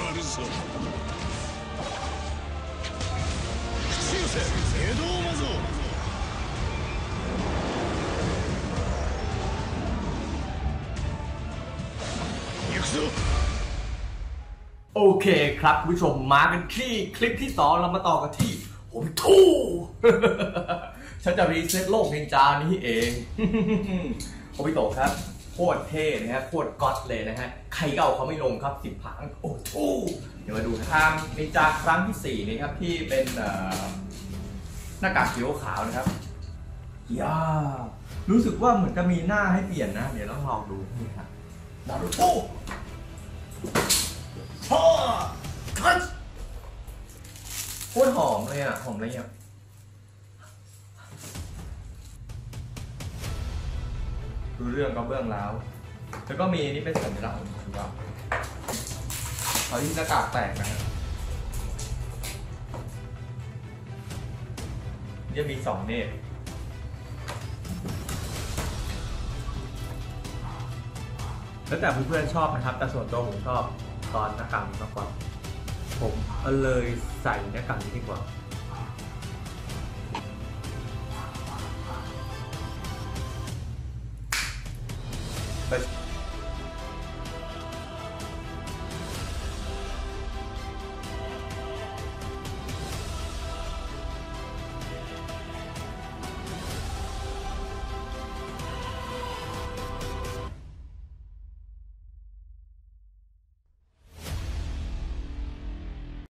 まるぞ口寄せ江戸魔像行くぞ โอเคครับคุณผู้ชมมากันที่คลิปที่ 2 เรามาต่อกันที่ผมทู่ ฉันจะรีเซ็ตโลกนินจานี้เอง โอบิโตะครับ โคตรเท่นะฮะโคตรก๊อตเลยนะฮะใครก็เอาเขาไม่ลงครับสิบผางโอ้ทู่เดี๋ยวมาดูทางนินจาครั้งที่4นี่ครับที่เป็นหน้ากากเขียวขาวนะครับย่ารู้สึกว่าเหมือนจะมีหน้าให้เปลี่ยนนะ เดี๋ยวต้องลองดูนี่ครับนารูโตะพ่อทัชโคตรหอมเลยอะหอมอะไรอะ ดูเรื่องก็เบื้องแล้ว แล้วก็มีนี่เป็นสัญลักษณ์ของคือว่าเขาที่หน้ากากแตกนะฮะจะมีสองเนตรแล้วแต่เพื่อนๆชอบนะครับ แต่ส่วนตัวผมชอบตอนหน้ากากนี้มากกว่าผมเลยใส่หน้ากากนี้ดีกว่า ไป